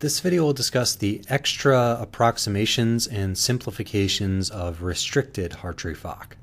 This video will discuss the extra approximations and simplifications of restricted Hartree-Fock.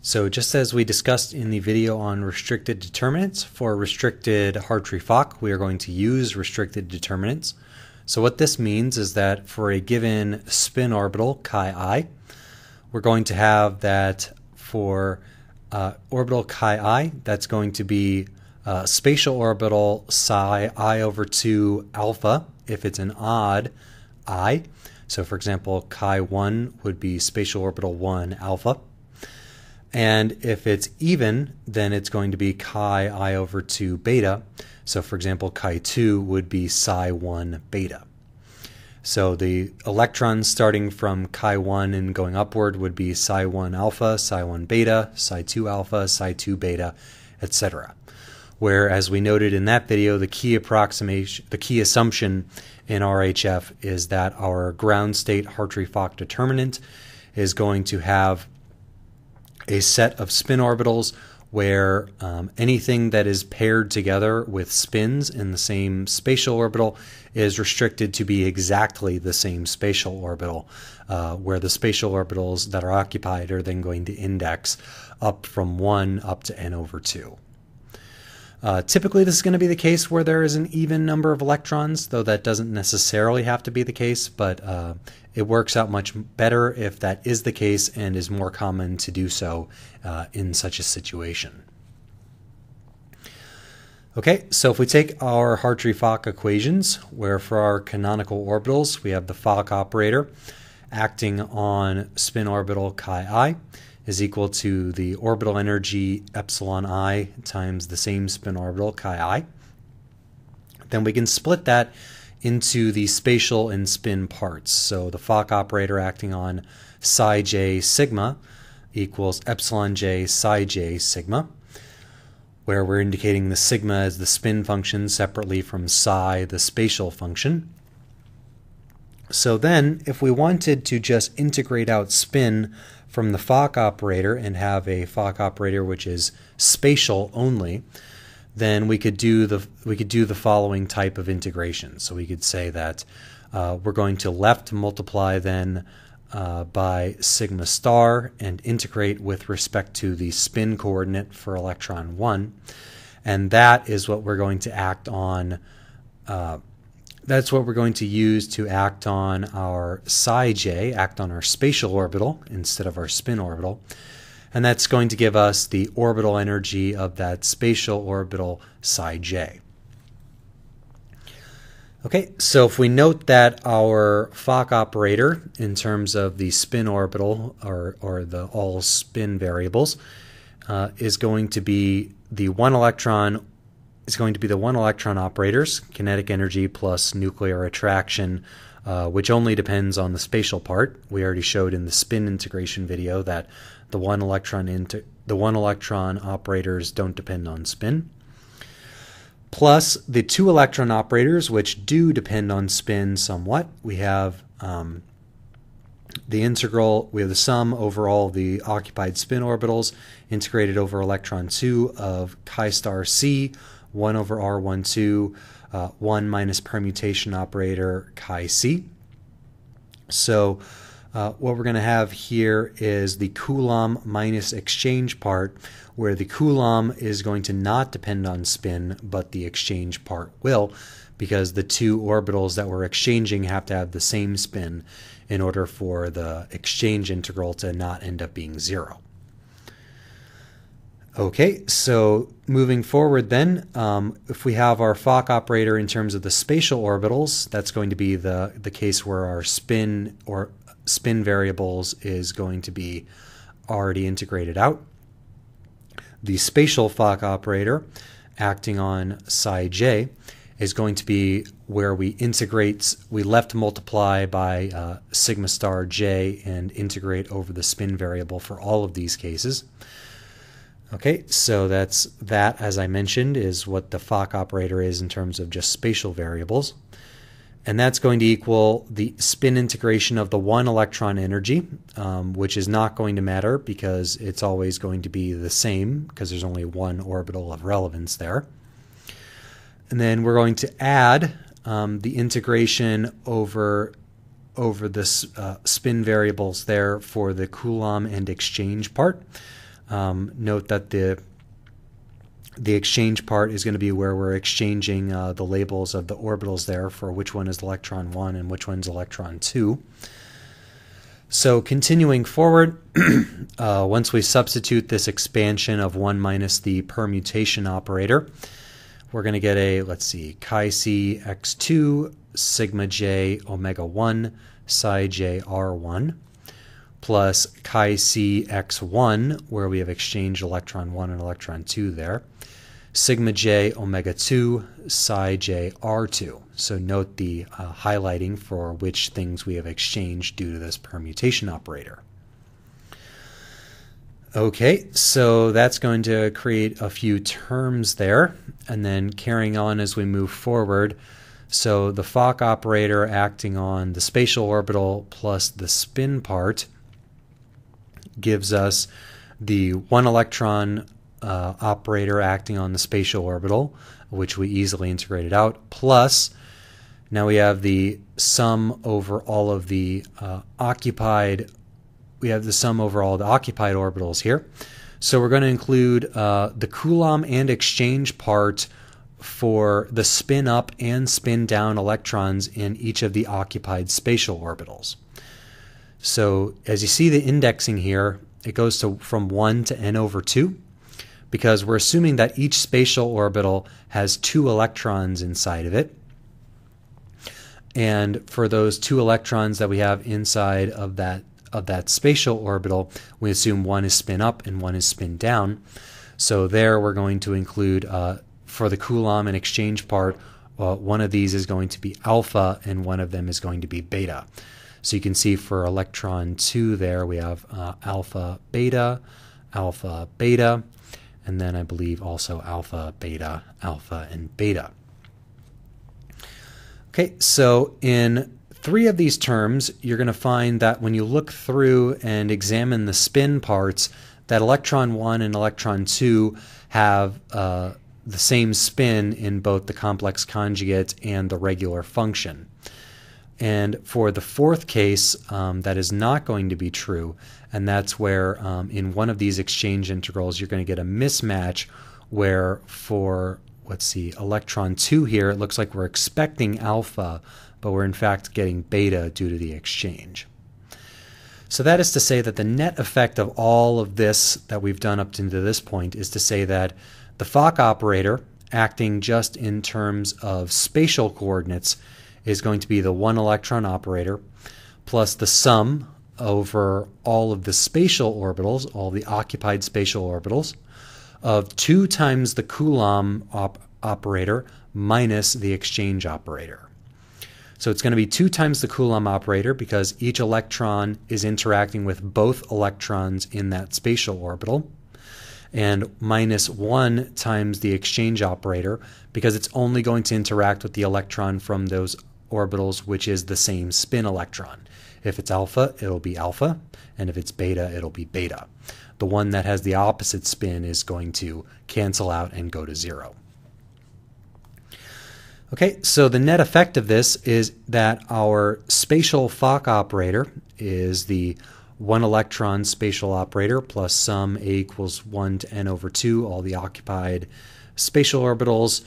So just as we discussed in the video on restricted determinants, for restricted Hartree-Fock, we are going to use restricted determinants. So what this means is that for a given spin orbital, chi i, we're going to have that for uh, orbital chi i, that's going to be uh, spatial orbital psi i over 2 alpha if it's an odd i. So for example, chi 1 would be spatial orbital 1 alpha. And if it's even, then it's going to be chi i over 2 beta. So for example, chi 2 would be psi 1 beta. So the electrons starting from chi 1 and going upward would be psi 1 alpha, psi 1 beta, psi 2 alpha, psi 2 beta, etc. Where, as we noted in that video, the key approximation, the key assumption in RHF is that our ground state Hartree-Fock determinant is going to have a set of spin orbitals where um, anything that is paired together with spins in the same spatial orbital is restricted to be exactly the same spatial orbital, uh, where the spatial orbitals that are occupied are then going to index up from 1 up to n over 2. Uh, typically, this is going to be the case where there is an even number of electrons, though that doesn't necessarily have to be the case, but uh, it works out much better if that is the case and is more common to do so uh, in such a situation. Okay, so if we take our Hartree-Fock equations, where for our canonical orbitals we have the Fock operator acting on spin orbital chi i, is equal to the orbital energy epsilon i times the same spin orbital chi i. Then we can split that into the spatial and spin parts. So the Fock operator acting on psi j sigma equals epsilon j psi j sigma, where we're indicating the sigma as the spin function separately from psi, the spatial function. So then, if we wanted to just integrate out spin from the Fock operator and have a Fock operator which is spatial only, then we could do the we could do the following type of integration. So we could say that uh, we're going to left multiply then uh, by sigma star and integrate with respect to the spin coordinate for electron one, and that is what we're going to act on. Uh, that's what we're going to use to act on our psi j, act on our spatial orbital instead of our spin orbital. And that's going to give us the orbital energy of that spatial orbital psi j. Okay, so if we note that our Fock operator in terms of the spin orbital or, or the all spin variables uh, is going to be the one electron is going to be the one electron operators, kinetic energy plus nuclear attraction, uh, which only depends on the spatial part. We already showed in the spin integration video that the one electron the one electron operators don't depend on spin. Plus the two electron operators, which do depend on spin somewhat. We have um, the integral, we have the sum over all the occupied spin orbitals integrated over electron 2 of chi star c 1 over R12, uh, 1 minus permutation operator chi c. So uh, what we're going to have here is the Coulomb minus exchange part, where the Coulomb is going to not depend on spin, but the exchange part will, because the two orbitals that we're exchanging have to have the same spin in order for the exchange integral to not end up being zero. Okay, so moving forward then, um, if we have our Fock operator in terms of the spatial orbitals, that's going to be the, the case where our spin or spin variables is going to be already integrated out. The spatial Fock operator acting on psi j is going to be where we integrate, we left multiply by uh, sigma star j and integrate over the spin variable for all of these cases. Okay, so that's that, as I mentioned, is what the Fock operator is in terms of just spatial variables. And that's going to equal the spin integration of the one electron energy, um, which is not going to matter because it's always going to be the same because there's only one orbital of relevance there. And then we're going to add um, the integration over over the uh, spin variables there for the Coulomb and exchange part. Um, note that the the exchange part is going to be where we're exchanging uh, the labels of the orbitals there for which one is electron 1 and which one's electron 2. So continuing forward, uh, once we substitute this expansion of 1 minus the permutation operator, we're going to get a, let's see, chi c x2 sigma j omega 1 psi j r1 plus chi c x1, where we have exchanged electron 1 and electron 2 there, sigma j omega 2 psi j r2. So note the uh, highlighting for which things we have exchanged due to this permutation operator. Okay, so that's going to create a few terms there. And then carrying on as we move forward, so the Fock operator acting on the spatial orbital plus the spin part gives us the one electron uh, operator acting on the spatial orbital, which we easily integrated out, plus now we have the sum over all of the uh, occupied, we have the sum over all the occupied orbitals here. So we're going to include uh, the Coulomb and exchange part for the spin up and spin down electrons in each of the occupied spatial orbitals. So as you see the indexing here, it goes to from 1 to n over 2 because we're assuming that each spatial orbital has two electrons inside of it. And for those two electrons that we have inside of that of that spatial orbital, we assume one is spin up and one is spin down. So there we're going to include uh, for the Coulomb and exchange part, uh, one of these is going to be alpha and one of them is going to be beta. So you can see for electron 2 there, we have uh, alpha, beta, alpha, beta, and then I believe also alpha, beta, alpha, and beta. Okay, so in three of these terms, you're going to find that when you look through and examine the spin parts, that electron 1 and electron 2 have uh, the same spin in both the complex conjugate and the regular function. And for the fourth case, um, that is not going to be true. And that's where um, in one of these exchange integrals, you're going to get a mismatch where for, let's see, electron 2 here, it looks like we're expecting alpha, but we're in fact getting beta due to the exchange. So that is to say that the net effect of all of this that we've done up to this point is to say that the Fock operator, acting just in terms of spatial coordinates, is going to be the one electron operator plus the sum over all of the spatial orbitals, all the occupied spatial orbitals, of 2 times the Coulomb op- operator minus the exchange operator. So it's going to be 2 times the Coulomb operator because each electron is interacting with both electrons in that spatial orbital and minus 1 times the exchange operator because it's only going to interact with the electron from those orbitals, which is the same spin electron. If it's alpha, it'll be alpha, and if it's beta, it'll be beta. The one that has the opposite spin is going to cancel out and go to zero. Okay, so the net effect of this is that our spatial Fock operator is the one electron spatial operator plus sum a equals 1 to n over 2, all the occupied spatial orbitals,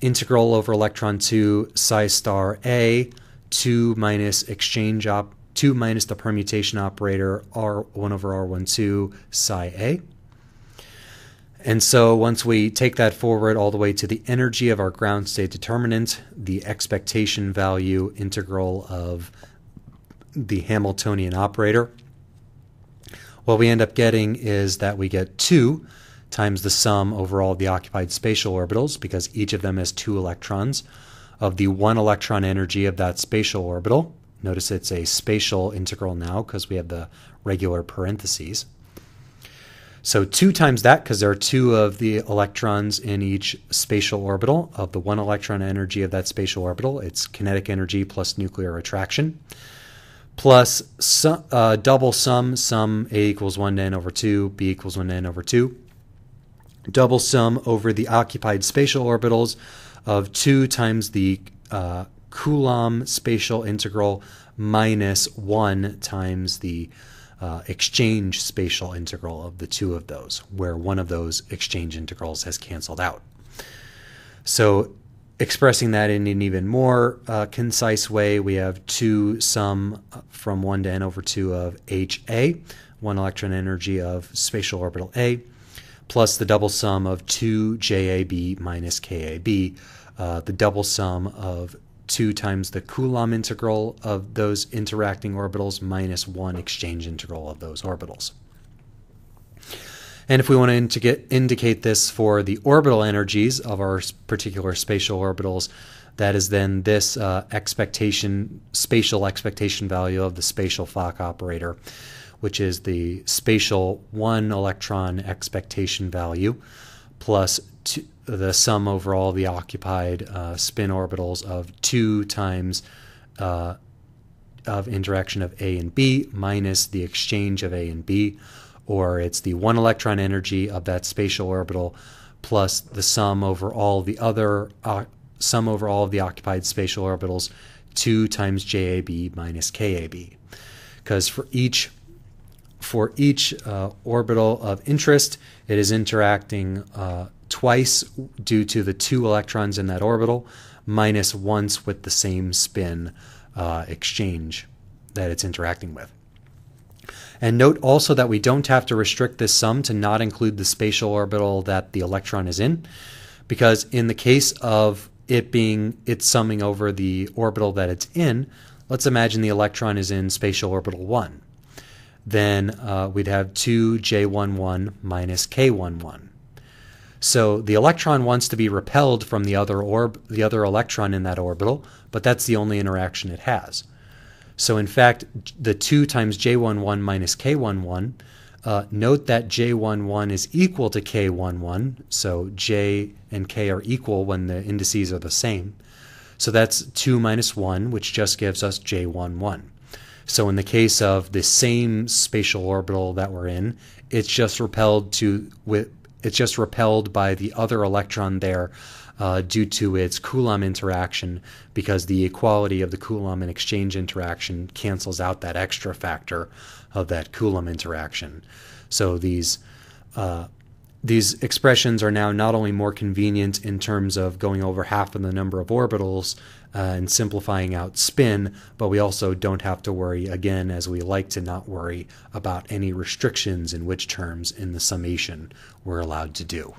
integral over electron 2 psi star a, 2 minus exchange op 2 minus the permutation operator r1 over r12 psi a. And so once we take that forward all the way to the energy of our ground state determinant, the expectation value integral of the Hamiltonian operator, what we end up getting is that we get 2 times the sum over all the occupied spatial orbitals, because each of them has two electrons, of the one electron energy of that spatial orbital. Notice it's a spatial integral now because we have the regular parentheses. So 2 times that, because there are two of the electrons in each spatial orbital of the one electron energy of that spatial orbital. It's kinetic energy plus nuclear attraction plus sum, uh, double sum, sum A equals 1 to n over 2, B equals 1 to n over 2. Double sum over the occupied spatial orbitals of 2 times the uh, Coulomb spatial integral minus 1 times the uh, exchange spatial integral of the two of those, where one of those exchange integrals has canceled out. So expressing that in an even more uh, concise way, we have 2 sum from 1 to n over 2 of HA, one electron energy of spatial orbital A, plus the double sum of 2 JAB minus KAB, uh, the double sum of 2 times the Coulomb integral of those interacting orbitals minus 1 exchange integral of those orbitals. And if we want to indicate this for the orbital energies of our particular spatial orbitals, that is then this uh, expectation, spatial expectation value of the spatial Fock operator, which is the spatial one electron expectation value plus two, the sum over all the occupied uh, spin orbitals of two times uh, of interaction of A and B minus the exchange of A and B or it's the one electron energy of that spatial orbital plus the sum over all the other uh, sum over all of the occupied spatial orbitals 2 times JAB minus KAB. Because for each for each uh, orbital of interest, it is interacting uh, twice due to the two electrons in that orbital, minus once with the same spin uh, exchange that it's interacting with. And note also that we don't have to restrict this sum to not include the spatial orbital that the electron is in, because in the case of it being it's summing over the orbital that it's in, let's imagine the electron is in spatial orbital 1. Then uh, we'd have 2J11 minus K11. So the electron wants to be repelled from the other orb, the other electron in that orbital, but that's the only interaction it has. So in fact, the 2 times J11 minus K11, uh, note that J11 is equal to K11, so J and K are equal when the indices are the same. So that's 2 minus 1, which just gives us J11. So in the case of the same spatial orbital that we're in, it's just repelled to with it's just repelled by the other electron there uh, due to its Coulomb interaction because the equality of the Coulomb and exchange interaction cancels out that extra factor of that Coulomb interaction. So these uh, these expressions are now not only more convenient in terms of going over half of the number of orbitals uh, and simplifying out spin, but we also don't have to worry, again, as we like to not worry about any restrictions in which terms in the summation we're allowed to do.